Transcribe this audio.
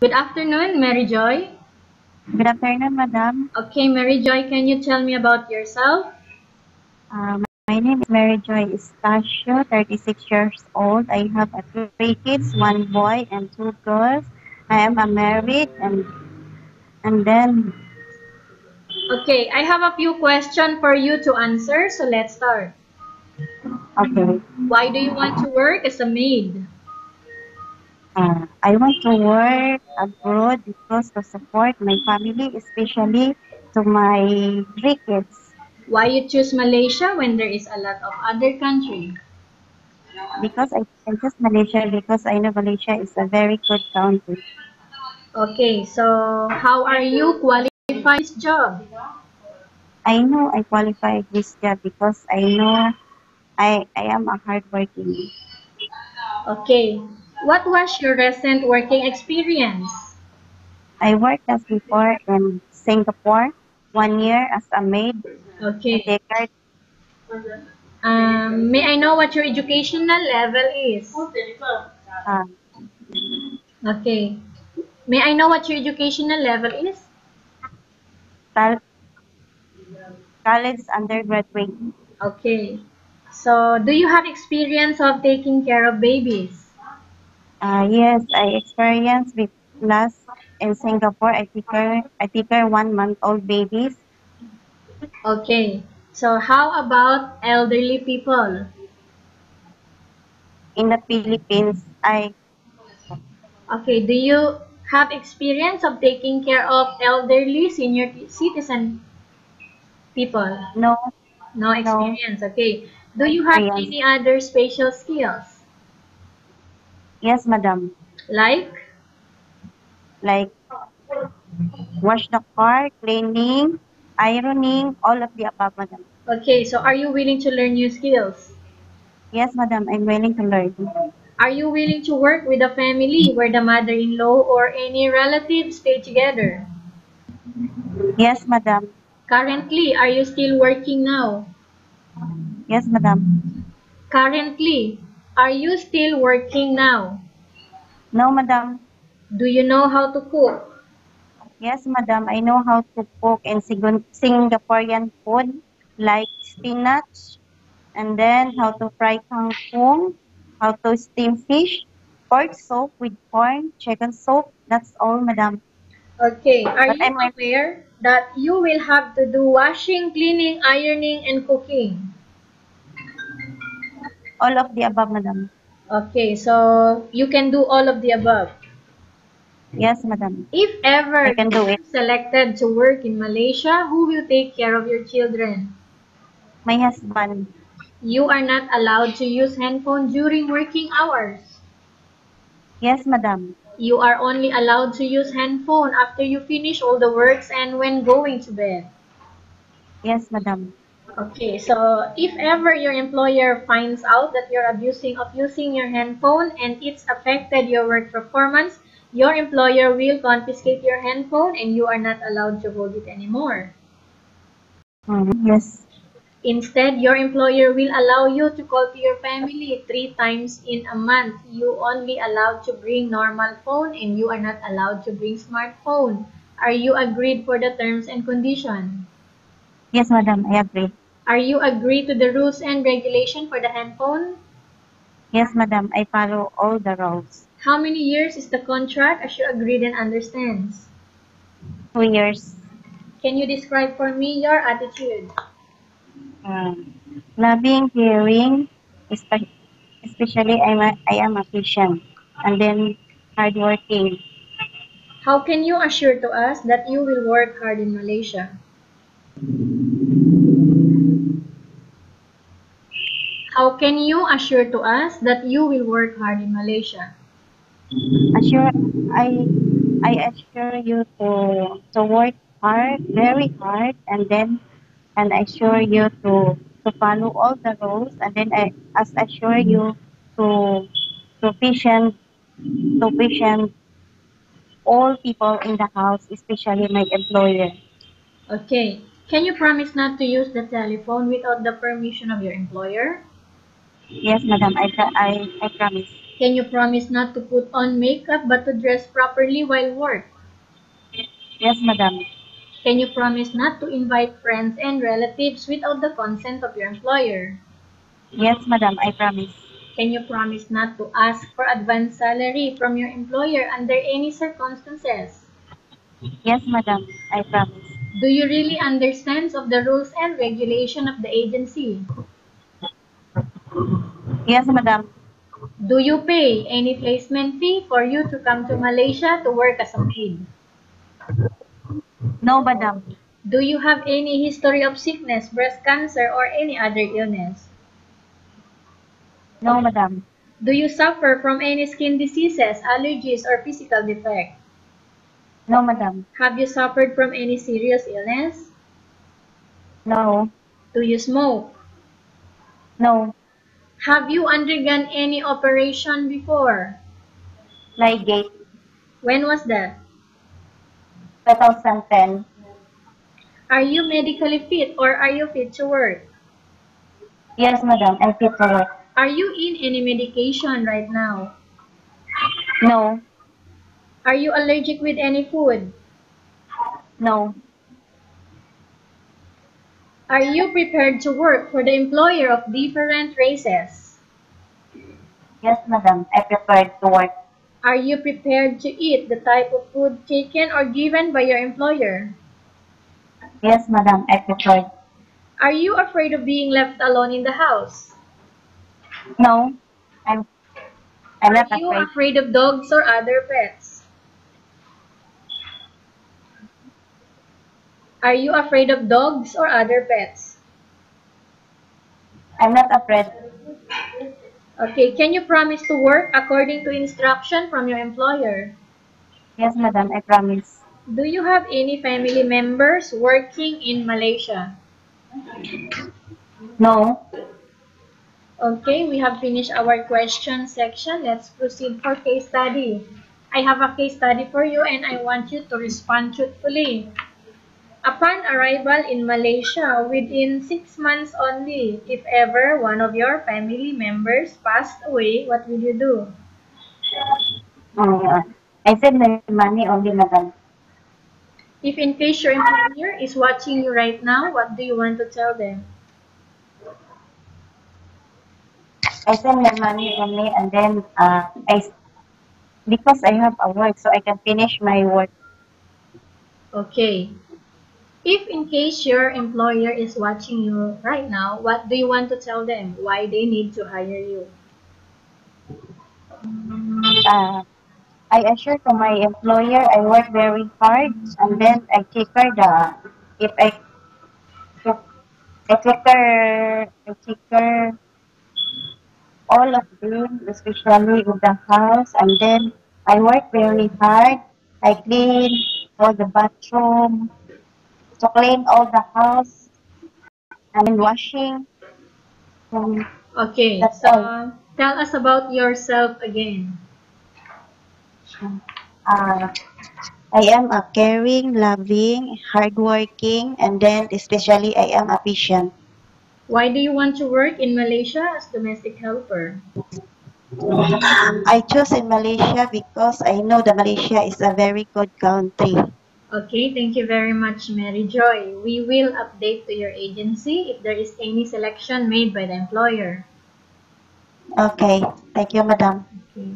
Good afternoon, Mary Joy. Good afternoon, Madam. Okay, Mary Joy, can you tell me about yourself? Uh, my name is Mary Joy Estacio, 36 years old. I have a three kids, one boy and two girls. I am a married and and then Okay, I have a few questions for you to answer, so let's start. okay. Why do you want to work as a maid? Uh, I want to work abroad because to support my family, especially to my three kids. Why you choose Malaysia when there is a lot of other country? Because I, I choose Malaysia because I know Malaysia is a very good country. Okay, so how are you qualified this job? I know I qualified this job because I know I I am a hardworking. Okay, what was your recent working experience? I worked as before in Singapore one year as a maid. Okay, um, may I know what your educational level is? uh, Okay, may I know what your educational level is? col- college undergraduate. Okay, so do you have experience of taking care of babies? Uh, yes, I experienced with last in Singapore. I take care I take care one month old babies. Okay, so how about elderly people? In the Philippines, I Okay, do you have experience of taking care of elderly senior citizen people? no No experience. Okay. Do you have any other special skills? Yes, madam. Like? Like wash the car, cleaning, ironing, all of the above, madam. Okay, so are you willing to learn new skills? Yes, madam. I'm willing to learn. Are you willing to work with a family where the mother-in-law or any relatives stay together? Yes, madam. Currently, are you still working now? Yes, madam. Currently, are you still working now? No, madam. Do you know how to cook? Yes, madam. I know how to cook in Singaporean food like spinach, and then how to fry kangkong, how to steam fish, pork soup with corn, chicken soup. That's all, madam. Okay, are But you I'm- aware that you will have to do washing, cleaning, ironing, and cooking? All of the above, madam. Okay, so you can do all of the above. Yes, madam. If ever I can do it. selected to work in Malaysia, who will take care of your children? My husband. You are not allowed to use handphone during working hours. Yes, madam. You are only allowed to use handphone after you finish all the works and when going to bed. Yes, madam. Okay, so if ever your employer finds out that you're abusing of using your handphone and it's affected your work performance, your employer will confiscate your handphone and you are not allowed to hold it anymore. Mhm. Yes. Instead, your employer will allow you to call to your family three times in a month. You only allowed to bring normal phone and you are not allowed to bring smartphone. Are you agreed for the terms and condition? Yes, madam. I agree. Are you agreed to the rules and regulation for the handphone? Yes, madam. I follow all the rules. How many years is the contract as you agreed and understands? Two years. Can you describe for me your attitude? Um, loving, caring, espe- especially I'm a, I am a patient, and then hardworking. How can you assure to us that you will work hard in Malaysia? How can you assure to us that you will work hard in Malaysia? Assure I I assure you to to work hard, very hard, and then and I assure you to to follow all the rules, and then I as assure you to to patient to patient all people in the house, especially my employer. Okay. Can you promise not to use the telephone without the permission of your employer? Yes, madam, I, I, I promise. Can you promise not to put on makeup but to dress properly while work? Yes, madam. Can you promise not to invite friends and relatives without the consent of your employer? Yes, madam. I promise. Can you promise not to ask for advance salary from your employer under any circumstances? Yes, madam. I promise. Do you really understand of the rules and regulation of the agency? Yes, madam. Do you pay any placement fee for you to come to Malaysia to work as a maid? No, madam. Do you have any history of sickness, breast cancer, or any other illness? No, madam. Do you suffer from any skin diseases, allergies, or physical defect? No, madam. Have you suffered from any serious illness? No. Do you smoke? No. Have you undergone any operation before? Ligate. When was that? 2010. Are you medically fit or are you fit to work? Yes, madam. I'm fit to work. Are you in any medication right now? No. Are you allergic with any food? No. Are you prepared to work for the employer of different races? Yes, madam. I prefer to work. Are you prepared to eat the type of food taken or given by your employer? Yes, madam. I prefer. Are you afraid of being left alone in the house? No. I'm. I'm not Are you afraid. afraid of dogs or other pets? Are you afraid of dogs or other pets? I'm not afraid. Okay, can you promise to work according to instruction from your employer? Yes, madam. I promise. Do you have any family members working in Malaysia? No. Okay, we have finished our question section. Let's proceed for case study. I have a case study for you and I want you to respond truthfully. Upon arrival in Malaysia, within six months only, if ever one of your family members passed away, what will you do? Uh, I send my money only, madam. If in case your employer is watching you right now, what do you want to tell them? I send my money only and then uh, I because I have a work so I can finish my work. Okay. If in case your employer is watching you right now, what do you want to tell them? Why they need to hire you? Uh, I assure to my employer I work very hard and then I take care the if I I take care I take care all of them especially in the house and then I work very hard. I clean all the bathroom to clean all the house and washing. Um, Okay, so all. tell us about yourself again. Uh, I am a caring, loving, hardworking, and then especially I am a patient. Why do you want to work in Malaysia as domestic helper? I chose in Malaysia because I know that Malaysia is a very good country. Okay, thank you very much, Mary Joy. We will update to your agency if there is any selection made by the employer. Okay, thank you, madam. Okay.